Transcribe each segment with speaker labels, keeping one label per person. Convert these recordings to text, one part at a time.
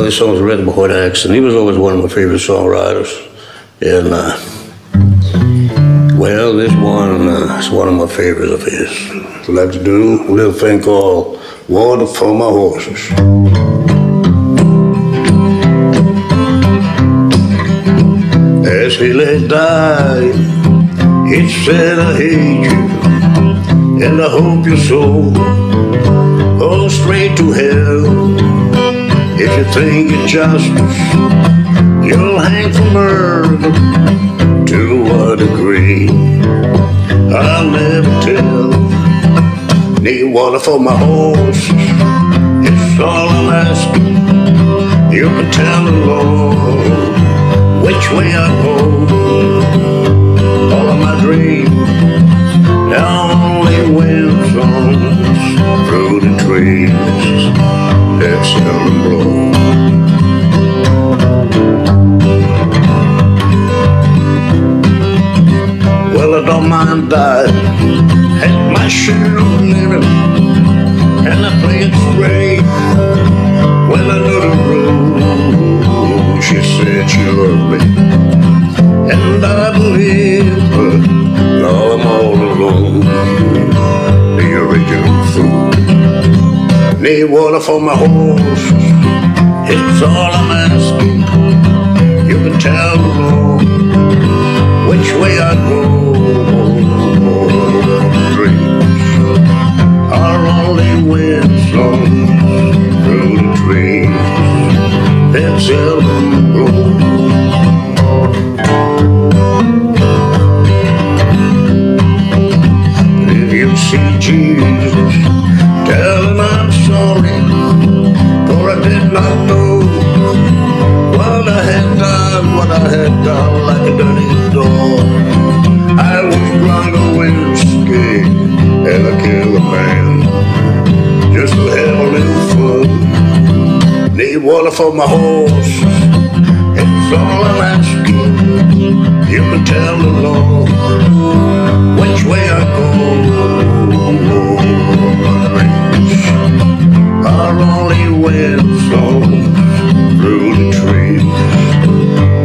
Speaker 1: Well, this song's written by Hoyt Axton. He was always one of my favorite songwriters. And, uh, well, this one uh, is one of my favorites of his. I'd like to do a little thing called Water for My Horses. As he lay dying, it said, I hate you, and I hope your soul goes straight to hell. It's justice, you'll hang for murder. To what degree? I'll never tell. Need water for my horse, it's all I'm asking. You can tell the Lord which way I go. All of my dreams now only wind songs through the trees that Mind dying, had my share of living, and I play it straight. When I know the rules, she said she loved me, and I believe her. Now I'm all alone, the original fool. Need water for my horse, it's all I'm asking. That water for my horse. It's all I'm asking. You can tell the Lord which way I go. The rings are only wind blows through the trees.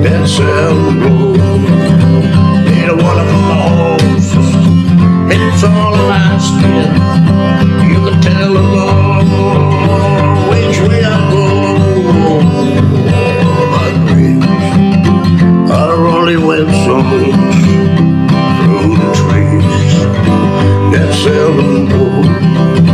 Speaker 1: That's how songs through the trees that seldom grow.